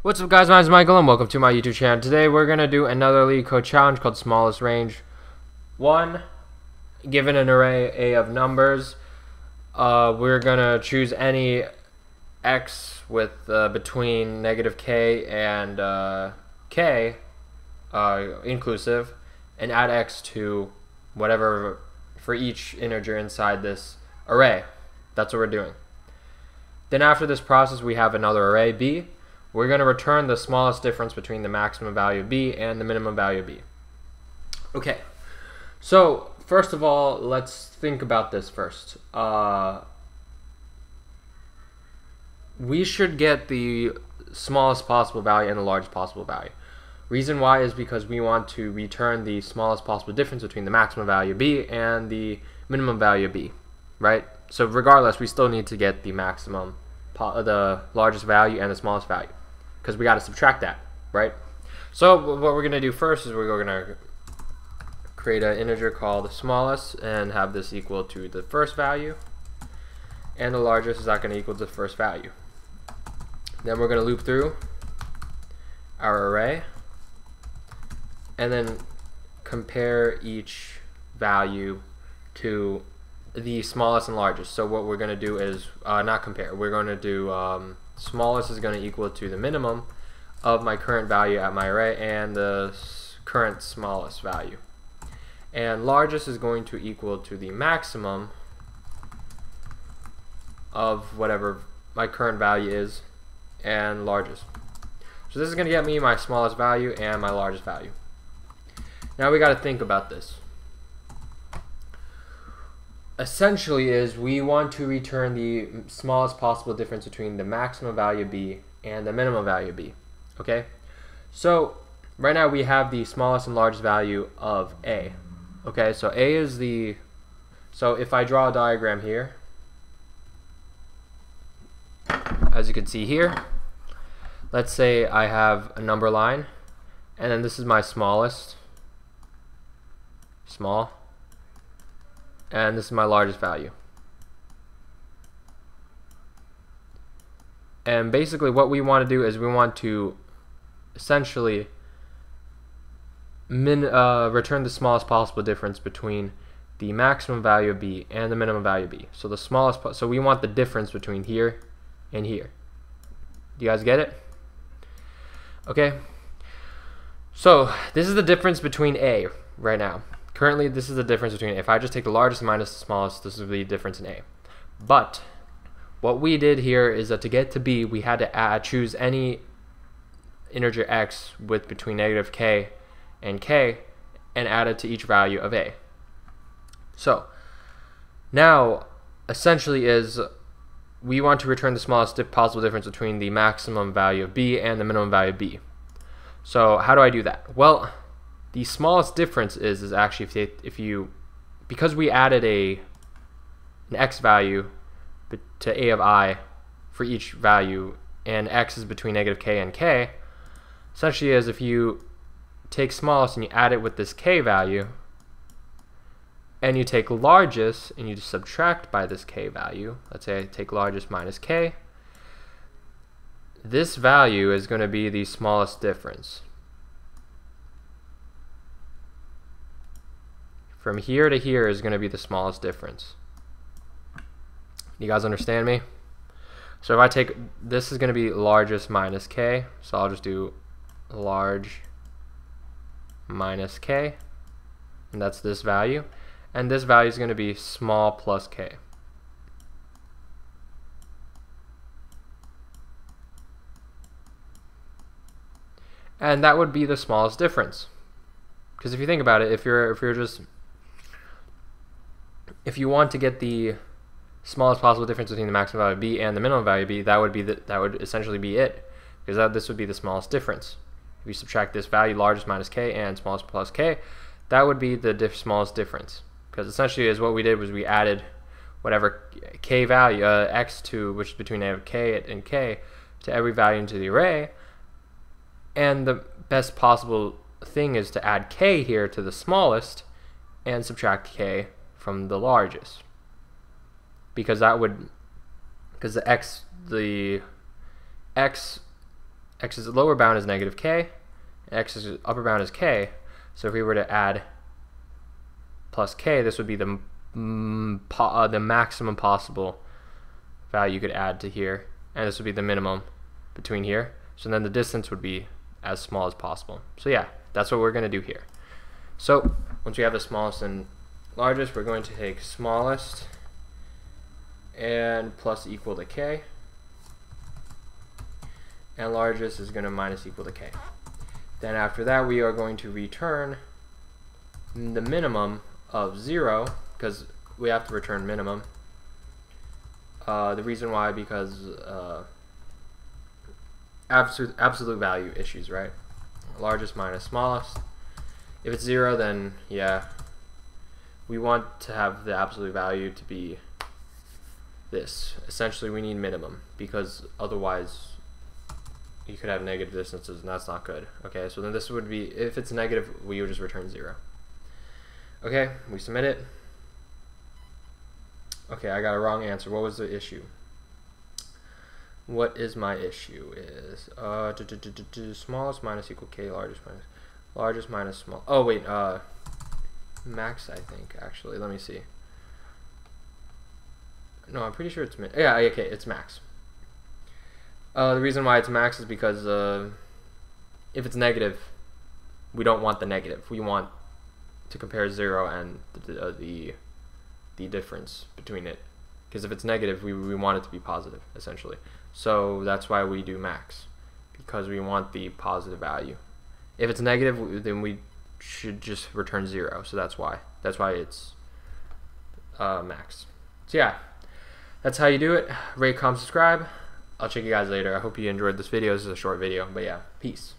What's up guys, my name is Michael and welcome to my YouTube channel. Today we're going to do another LeetCode challenge called Smallest Range 1. Given an array A of numbers, uh, we're going to choose any x with uh, between negative k and uh, k uh, inclusive and add x to whatever for each integer inside this array. That's what we're doing. Then after this process we have another array b we're going to return the smallest difference between the maximum value of b and the minimum value of b. Okay, so first of all, let's think about this first. Uh, we should get the smallest possible value and the largest possible value. Reason why is because we want to return the smallest possible difference between the maximum value of b and the minimum value of b, right? So regardless, we still need to get the maximum, the largest value and the smallest value because we got to subtract that, right? So what we're going to do first is we're going to create an integer called the smallest and have this equal to the first value and the largest is not going to equal the first value. Then we're going to loop through our array and then compare each value to the smallest and largest. So what we're going to do is uh, not compare. We're going to do um, smallest is going to equal to the minimum of my current value at my array and the current smallest value. And largest is going to equal to the maximum of whatever my current value is and largest. So this is going to get me my smallest value and my largest value. Now we got to think about this essentially is we want to return the smallest possible difference between the maximum value b and the minimum value b. Okay, so right now we have the smallest and largest value of a. Okay, so a is the so if I draw a diagram here, as you can see here, let's say I have a number line, and then this is my smallest, small, and this is my largest value. And basically what we want to do is we want to essentially min, uh, return the smallest possible difference between the maximum value of b and the minimum value of b. So the smallest, so we want the difference between here and here. Do you guys get it? Okay. So this is the difference between a right now. Currently, this is the difference between, if I just take the largest minus the smallest, this would be the difference in A. But, what we did here is that to get to B, we had to add, choose any integer x with between negative k and k and add it to each value of A. So, now, essentially is we want to return the smallest possible difference between the maximum value of b and the minimum value of b. So how do I do that? Well, the smallest difference is is actually if, they, if you because we added a an x value to a of i for each value and x is between negative k and k essentially is if you take smallest and you add it with this k value and you take largest and you subtract by this k value let's say I take largest minus k this value is going to be the smallest difference From here to here is going to be the smallest difference. You guys understand me? So if I take, this is going to be largest minus k, so I'll just do large minus k, and that's this value. And this value is going to be small plus k. And that would be the smallest difference. Because if you think about it, if you're if you're just if you want to get the smallest possible difference between the maximum value of b and the minimum value b, that would be the, that would essentially be it, because that, this would be the smallest difference. If you subtract this value, largest minus k and smallest plus k, that would be the diff smallest difference. Because essentially, is what we did was we added whatever k value uh, x to which is between k and k to every value into the array, and the best possible thing is to add k here to the smallest and subtract k from the largest because that would because the x the x x's lower bound is negative k, x's upper bound is k. So if we were to add plus k, this would be the mm, uh, the maximum possible value you could add to here, and this would be the minimum between here. So then the distance would be as small as possible. So yeah, that's what we're going to do here. So once we have the smallest and largest, we're going to take smallest and plus equal to k. And largest is going to minus equal to k. Then after that, we are going to return the minimum of 0, because we have to return minimum. Uh, the reason why, because uh, absolute, absolute value issues, right? Largest minus smallest. If it's 0, then yeah, we want to have the absolute value to be this. Essentially, we need minimum, because otherwise you could have negative distances, and that's not good. Okay, so then this would be, if it's negative, we would just return 0. Okay, we submit it. Okay, I got a wrong answer. What was the issue? What is my issue is uh smallest minus equal k largest minus largest minus small. Oh wait, uh max I think actually. Let me see. No, I'm pretty sure it's min. Yeah, okay, it's max. Uh, the reason why it's max is because uh, if it's negative, we don't want the negative. We want to compare zero and the, uh, the, the difference between it. Because if it's negative, we, we want it to be positive, essentially. So that's why we do max, because we want the positive value. If it's negative, then we should just return zero. So that's why. That's why it's uh, max. So yeah, that's how you do it. Rate, comment, subscribe. I'll check you guys later. I hope you enjoyed this video. This is a short video, but yeah, peace.